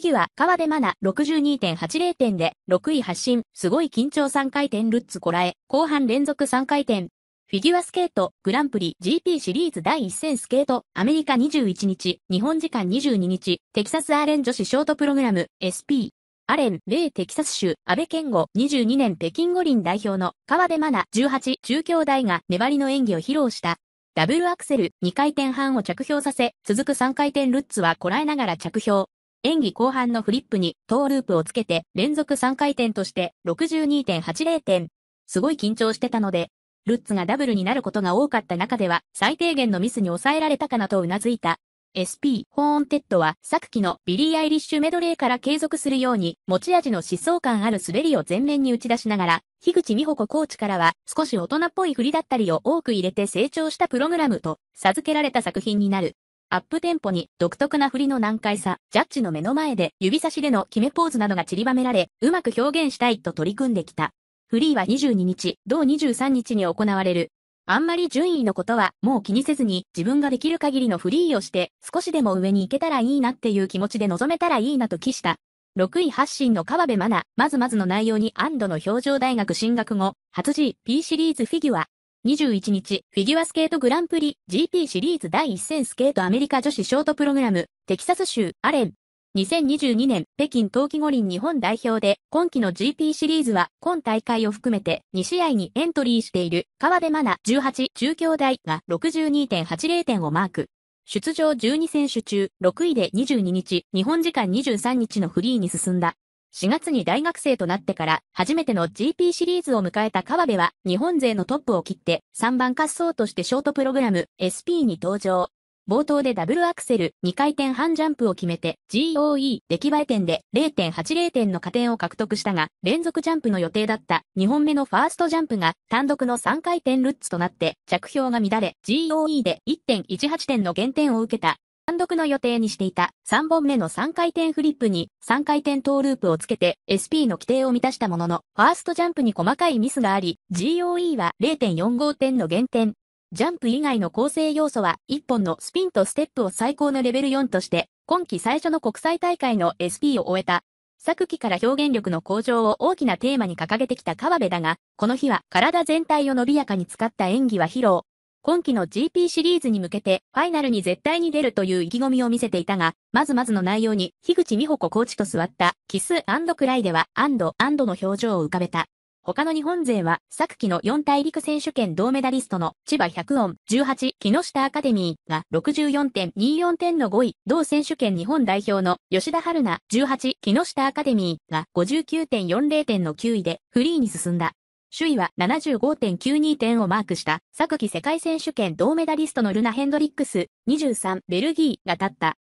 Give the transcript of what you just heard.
フィギュア、川出マナ62.80点で6位発進、すごい緊張3回転ルッツこらえ、後半連続3回転。フィギュアスケート、グランプリ GP シリーズ第1戦スケート、アメリカ21日、日本時間22日、テキサスアーレン女子ショートプログラム、SP。アレン、米テキサス州、安倍健吾、22年北京五輪代表の。川出マナ18中京大が粘りの演技を披露した。ダブルアクセル2回転半を着氷させ、続く3回転ルッツはこらえながら着氷。演技後半のフリップにトーループをつけて連続3回転として62.80点。すごい緊張してたので、ルッツがダブルになることが多かった中では最低限のミスに抑えられたかなと頷いた。SP ホーンテッドは昨季のビリー・アイリッシュメドレーから継続するように持ち味の疾走感ある滑りを前面に打ち出しながら、樋口美穂子コーチからは少し大人っぽい振りだったりを多く入れて成長したプログラムと授けられた作品になる。アップテンポに独特な振りの難解さ、ジャッジの目の前で指差しでの決めポーズなどが散りばめられ、うまく表現したいと取り組んできた。フリーは22日、同23日に行われる。あんまり順位のことはもう気にせずに自分ができる限りのフリーをして少しでも上に行けたらいいなっていう気持ちで臨めたらいいなと期した。6位発進の川辺真奈、まずまずの内容に安堵の表情大学進学後、初 GP シリーズフィギュア、21日、フィギュアスケートグランプリ GP シリーズ第1戦スケートアメリカ女子ショートプログラム、テキサス州アレン。2022年北京冬季五輪日本代表で今季の GP シリーズは今大会を含めて2試合にエントリーしている川出真奈18中京大が62.80点をマーク。出場12選手中6位で22日、日本時間23日のフリーに進んだ。4月に大学生となってから初めての GP シリーズを迎えた川辺は日本勢のトップを切って3番滑走としてショートプログラム SP に登場。冒頭でダブルアクセル2回転半ジャンプを決めて GOE 出来栄え点で0.80点の加点を獲得したが連続ジャンプの予定だった2本目のファーストジャンプが単独の3回転ルッツとなって着氷が乱れ GOE で1.18点の減点を受けた単独の予定にしていた3本目の3回転フリップに3回転トーループをつけて SP の規定を満たしたものの、ファーストジャンプに細かいミスがあり、GOE は0.45点の減点。ジャンプ以外の構成要素は1本のスピンとステップを最高のレベル4として、今季最初の国際大会の SP を終えた。昨季から表現力の向上を大きなテーマに掲げてきた川辺だが、この日は体全体を伸びやかに使った演技は披露。今季の GP シリーズに向けてファイナルに絶対に出るという意気込みを見せていたが、まずまずの内容に、樋口美穂子コーチと座ったキスクライではアンド、の表情を浮かべた。他の日本勢は、昨季の四大陸選手権銅メダリストの千葉百音18木下アカデミーが64.24点の5位、同選手権日本代表の吉田春菜18木下アカデミーが59.40点の9位でフリーに進んだ。首位は75.92点をマークした昨季世界選手権銅メダリストのルナ・ヘンドリックス23ベルギーが立った。